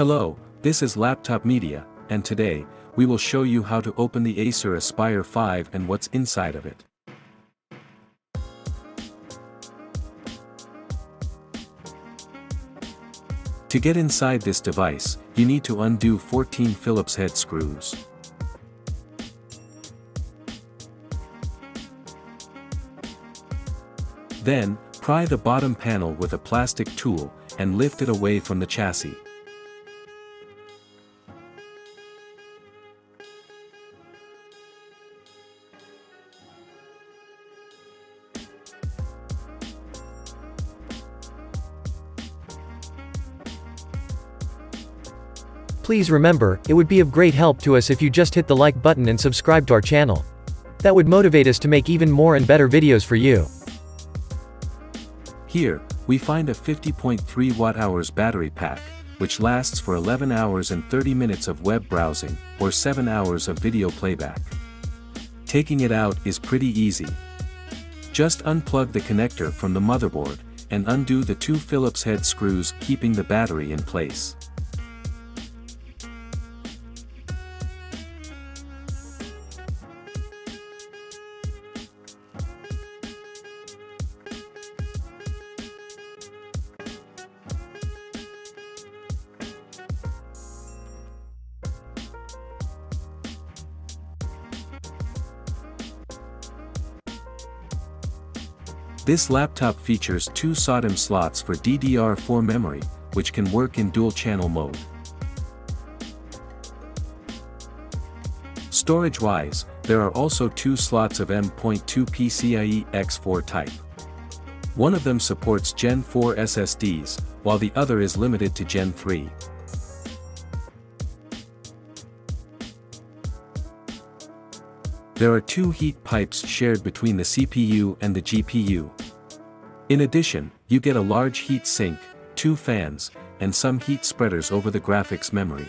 Hello, this is Laptop Media, and today, we will show you how to open the Acer Aspire 5 and what's inside of it. To get inside this device, you need to undo 14 Phillips head screws. Then, pry the bottom panel with a plastic tool, and lift it away from the chassis. Please remember, it would be of great help to us if you just hit the like button and subscribe to our channel. That would motivate us to make even more and better videos for you. Here, we find a 50.3 watt-hours battery pack, which lasts for 11 hours and 30 minutes of web browsing, or 7 hours of video playback. Taking it out is pretty easy. Just unplug the connector from the motherboard, and undo the two Phillips head screws keeping the battery in place. This laptop features two SODIMM slots for DDR4 memory, which can work in dual-channel mode. Storage-wise, there are also two slots of M.2 PCIe X4 type. One of them supports Gen 4 SSDs, while the other is limited to Gen 3. There are two heat pipes shared between the CPU and the GPU. In addition, you get a large heat sink, two fans, and some heat spreaders over the graphics memory.